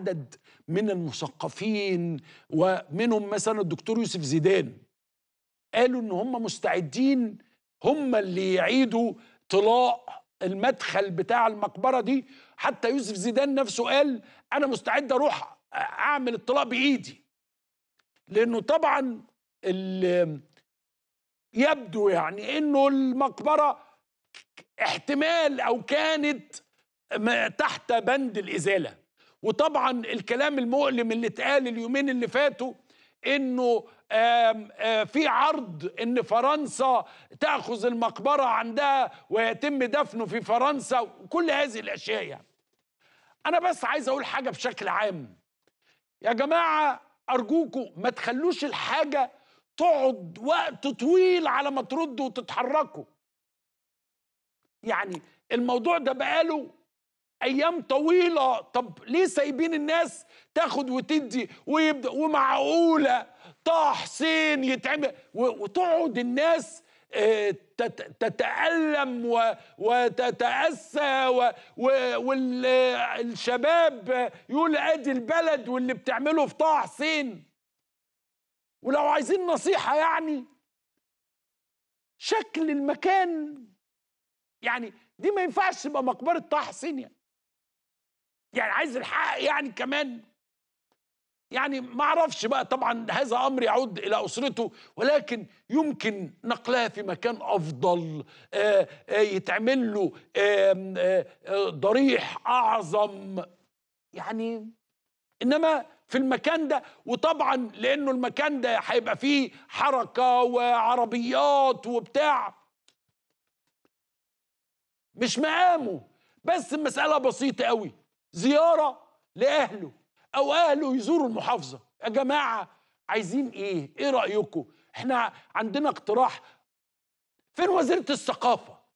عدد من المثقفين ومنهم مثلا الدكتور يوسف زيدان. قالوا إن هم مستعدين هم اللي يعيدوا طلاء المدخل بتاع المقبرة دي. حتى يوسف زيدان نفسه قال أنا مستعد أروح أعمل الطلاء بإيدي. لأنه طبعا يبدو يعني إنه المقبرة احتمال أو كانت تحت بند الإزالة. وطبعا الكلام المؤلم اللي اتقال اليومين اللي فاتوا إنه آم في عرض إن فرنسا تأخذ المقبرة عندها ويتم دفنه في فرنسا وكل هذه الأشياء يعني. أنا بس عايز أقول حاجة بشكل عام يا جماعة أرجوكم ما تخلوش الحاجة تقعد وقت طويل على ما تردوا وتتحركوا يعني الموضوع ده بقاله أيام طويلة. طب ليه سايبين الناس تاخد وتدي ويبدأ ومعقولة؟ طه حسين يتعمل وتقعد الناس تتألم وتتأسى والشباب يقول أدي البلد واللي بتعمله في طه حسين. ولو عايزين نصيحة يعني شكل المكان. يعني دي ما ينفعش تبقى مقبرة طه حسين يعني. يعني عايز الحق يعني كمان. يعني ما أعرفش بقى طبعا هذا أمر يعود إلى أسرته ولكن يمكن نقلها في مكان أفضل آآ آآ يتعمل له آآ ضريح أعظم. يعني إنما في المكان ده وطبعا لأنه المكان ده هيبقى فيه حركة وعربيات وبتاع مش مقامه. بس المساله بسيطة قوي زيارة لأهله أو أهله يزوروا المحافظة. يا جماعة عايزين إيه؟ إيه رأيكم؟ إحنا عندنا اقتراح. فين وزيرة الثقافة؟